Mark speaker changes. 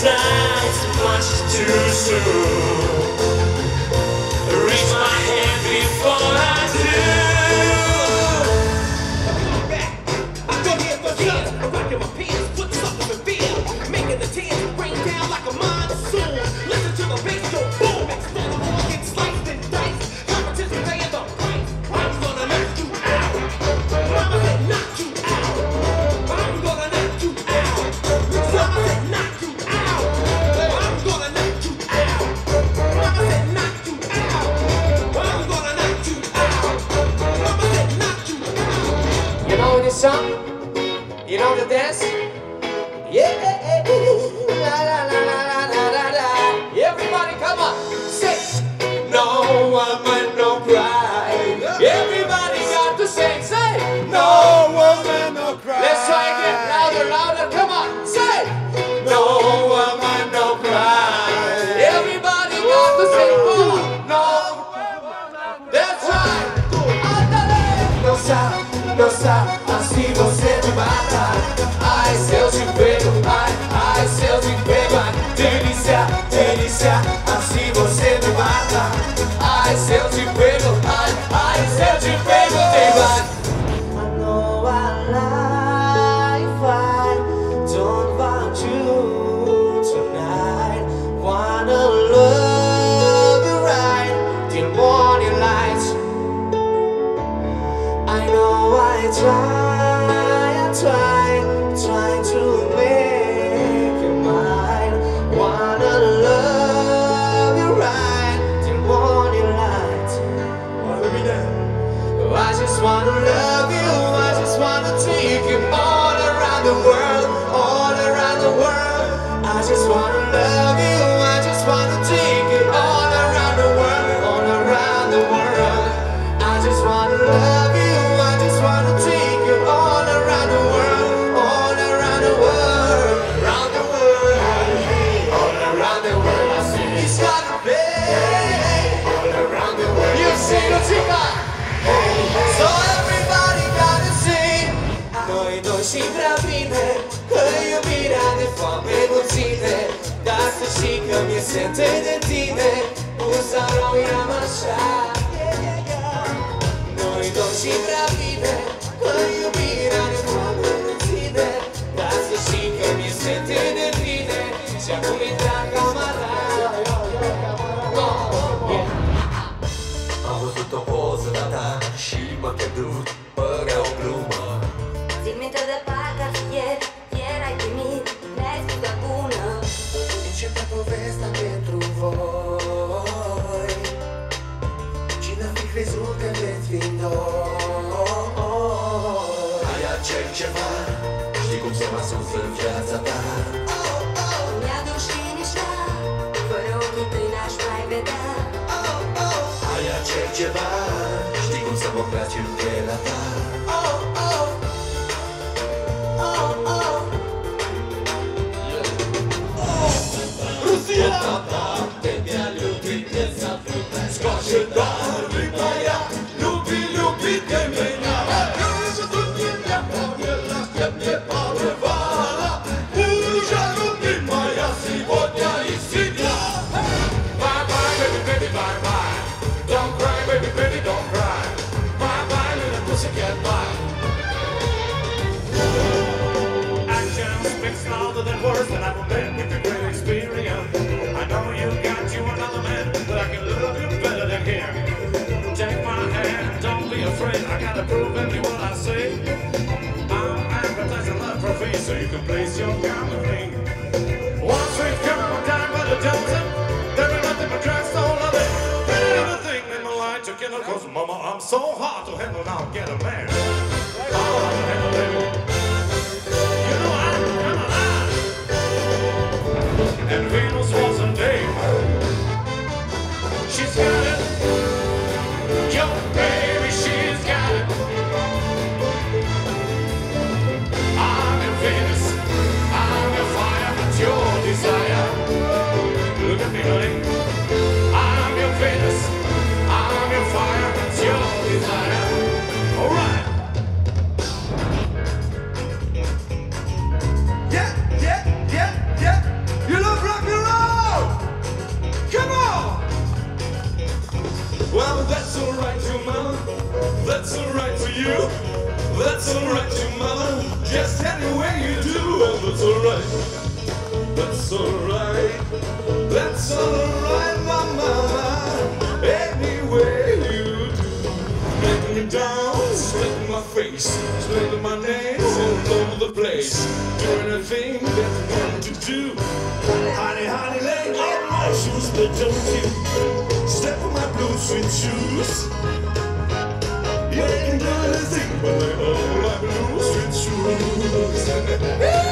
Speaker 1: Too much too soon.
Speaker 2: You
Speaker 3: know the dance? Yeah, la la la la la la la la. Everybody, come on, sing. No woman, no cry. Everybody got to sing, say. No woman, no cry. Let's try again, louder, louder. Come on, say. No woman, no cry. Everybody got to sing. Oh, no. That's right. Ándale. Não sabe, não sabe, assim você I try, I try, try to make you mine. Wanna love you right till morning light. I just wanna love you, I just wanna take you all around the world, all around the world. I just wanna love you, Și când mi-e de tine Un sarau i-am așa. Noi doi și prea bine. Cine fi crezut că veți fi doi
Speaker 4: Ai acel ceva? Știi cum să mă asuns în viața ta?
Speaker 5: Mi-aduci liniștea Fără ochii tăi n-aș mai vedea.
Speaker 4: Ai acel ceva? Știi cum să mă placi în pielea ta
Speaker 1: I'm a man with a great experience. I know you got you another man, but I can love you better than him. Take my hand, don't be afraid. I gotta prove every word I say. I'm advertising love for so you can place your diamond ring. One sweet girl, time by the. There ain't nothing but it. Everything in my life cause mama, I'm so hard to handle now, get a man. Hard to handle, Just any way you do. Well, that's alright. That's alright. That's alright, mama. Any way you do. Making me down, splitting my face, splitting my nails all over the place. Doing anything that you want to do. Honey, honey, lay on my shoes, but don't you step on my blue suede shoes. Making dollars, but they all like blue street shoes.